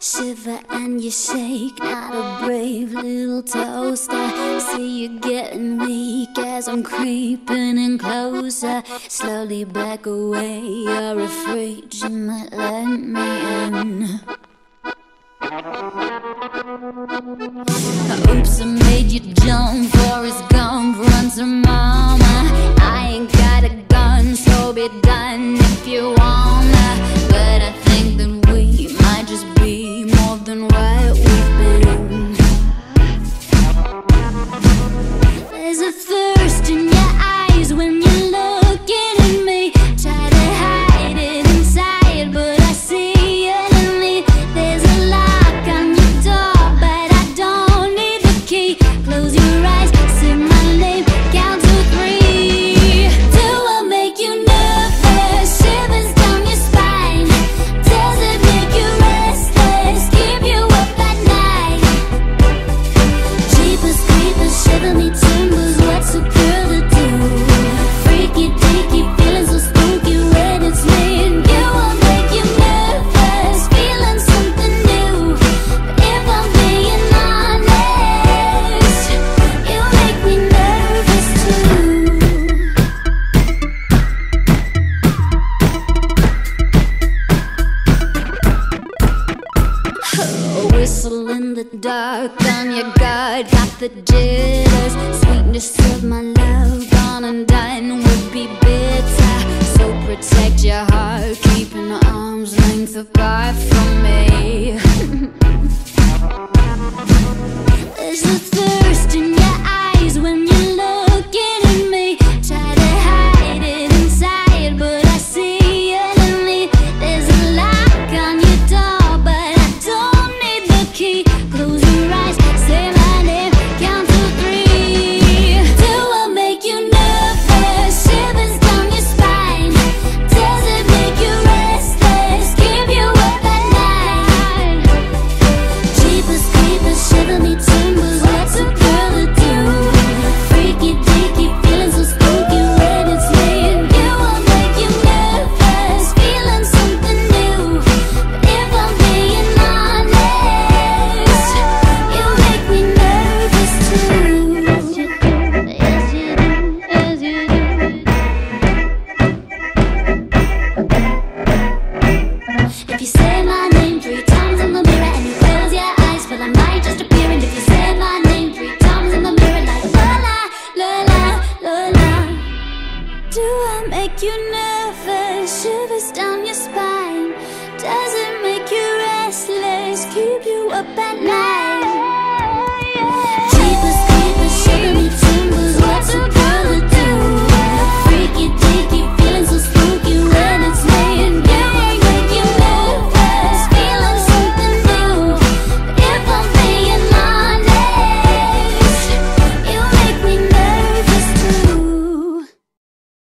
Shiver and you shake, not a brave little toaster. See you getting weak as I'm creeping in closer. Slowly back away, you're afraid you might let me in. Oops, I made you jump, for it's gone, run to mama. I ain't whistle in the dark On your guard, got the jitters Sweetness of my love. Gone and done would be bitter. So protect your heart Keeping arm's length apart you know.